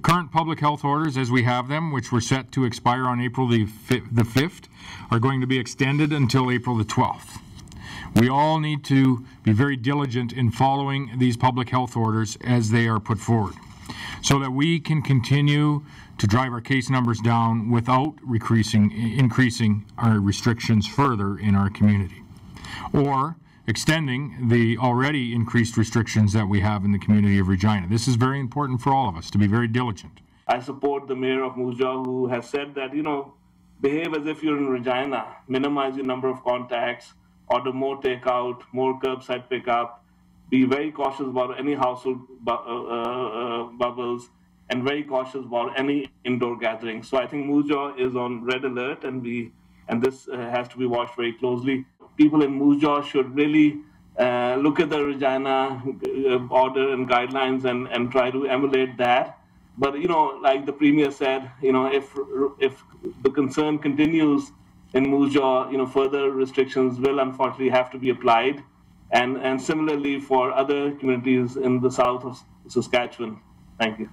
current public health orders as we have them, which were set to expire on April the the 5th, are going to be extended until April the 12th. We all need to be very diligent in following these public health orders as they are put forward, so that we can continue to drive our case numbers down without increasing, increasing our restrictions further in our community. Or extending the already increased restrictions that we have in the community of Regina. This is very important for all of us, to be very diligent. I support the mayor of Moose Jaw who has said that, you know, behave as if you're in Regina, minimize the number of contacts, order more takeout, more curbside pickup, be very cautious about any household bu- uh, uh, uh, bubbles, and very cautious about any indoor gatherings. So I think Moose Jaw is on red alert, and we and this uh, has to be watched very closely. People in Moose Jaw should really uh, look at the Regina uh, order and guidelines and, and try to emulate that. But you know, like the premier said, you know, if if the concern continues in Moose Jaw, you know, further restrictions will unfortunately have to be applied, and and similarly for other communities in the south of Saskatchewan. Thank you.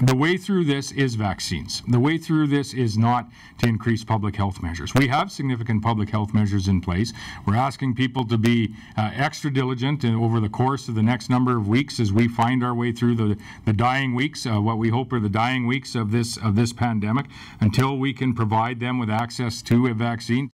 The way through this is vaccines. The way through this is not to increase public health measures. We have significant public health measures in place. We're asking people to be uh, extra diligent over the course of the next number of weeks as we find our way through the, the dying weeks, uh, what we hope are the dying weeks of this of this pandemic, until we can provide them with access to a vaccine.